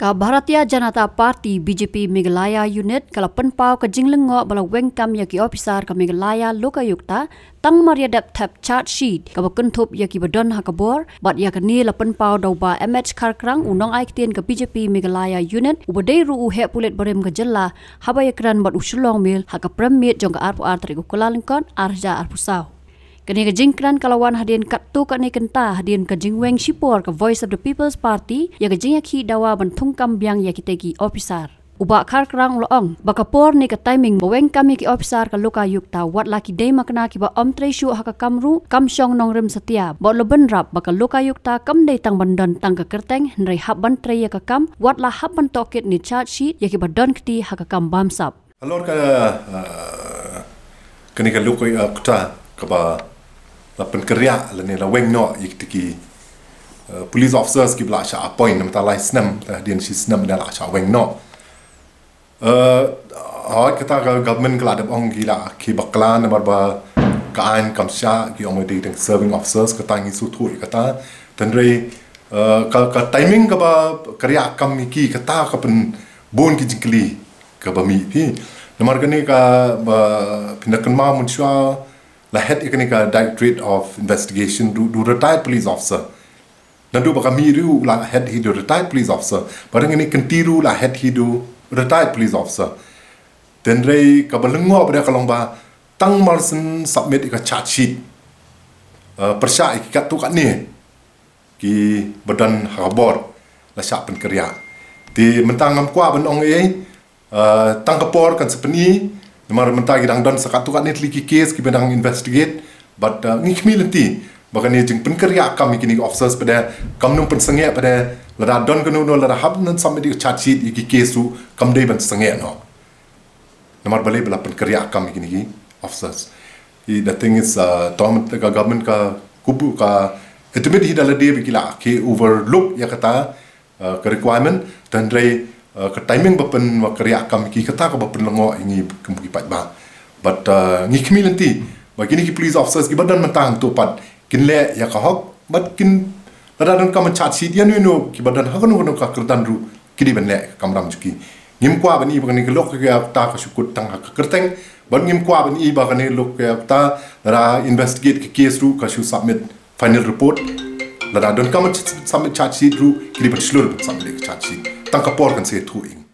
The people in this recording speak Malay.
ka Bharatiya Janata Party BJP Meghalaya unit kala penpau ka jinglengo bala wengkam ya ki officer ka Meghalaya lokayukta tang maria dap tap chart sheet ka bakun thup ya ki badon ha ka bor bat ya ka ni la penpau do ba MH Kharkrang unong ai tien ka BJP Meghalaya unit ubadei ru he pulet barem ka jella haba ya kran bat usulong mil ha ka premier jong ka arpu artri ku kulalingkon arja arpu sau Kini ke jingkran kalawan hadian kat tu kat ni kenta hadian ke jingweng sipor ke Voice of the People's Party ya ke jingyak hi dawa bentung kambiang ya kita ki officer. Uba kar kerang loong, baka por ni ke timing baweng kami ki officer ke luka yukta wat laki day makna ki ba om tre shu haka kamru kam syong nong rim setia. Ba lo benrap baka luka yukta kam day tang bandon tang ke kerteng nrai hab ban tre ya ke kam wat la hab ban tokit ni chat sheet ya ki ba don kti haka kam bamsap. Alor ka uh, kini ka luka yukta ka ba la pen kerja la ni la weng no ik tiki uh, police officers ki bla sha appoint nam ta lai snam ta dien si snam da la sha weng no. Uh ha kata government kala da ong gila ki bakla na bar ba ka an ki ong de ding serving officers ka tangi su thu kata re uh, ka ka timing ka ba kerja kam ki kata ka pen bon ki jikli ka ba mi pi namar ka ba pinakan ma mun shwa la head ikanika directorate of investigation do, do retired police officer. Dan do baka miru la he do retired police officer. Barang ini kentiru la head he do retired police officer. Dan rei kabalengo pada kalong ba tang marsen submit ika charge sheet. Uh, persya ikat tu kat ni. Ki badan habor la syak pen kerja di mentang ngam kwa ben ong ei uh, tang kapor kan sepeni Namar mentah kita dan sekat tu kan ni lagi case kita đang investigate, but uh, ni kami nanti bahkan ni jeng penkerja kami kini officers pada kami nung pensengnya pada lada don kanu no lada hab nan sampai di chat sheet iki case tu kami dai pensengnya no. Namar balik bela penkerja kami kini officers. I the thing is uh, tom ka government ka kupu ka estimate hi dalam dia bikila ke overlook ya kata uh, requirement dan dari Uh, ke timing bapen wa kerja kam ki kata ko bapen lengo ini kembuki pat ba but ngi kmi nanti bagi ni police officers ki badan matang tu pat. Kin le ya ka hok but kin lada don kam chat si dia no ki badan ha kono kono ka kertan ru ki di ben le kam ram juki. Ngim kwa bani ba ni lok ki ta ka shukut tang ha kerteng. Ban ngim kwa bani ba ka ni lok ki ta ra investigate ki case ru ka shu submit final report. Lada don kam submit chat sheet ru ki di ben shlur submit chat sheet Danke Borgen, sie tun.